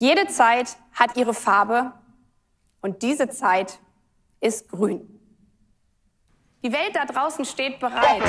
Jede Zeit hat ihre Farbe und diese Zeit ist grün. Die Welt da draußen steht bereit.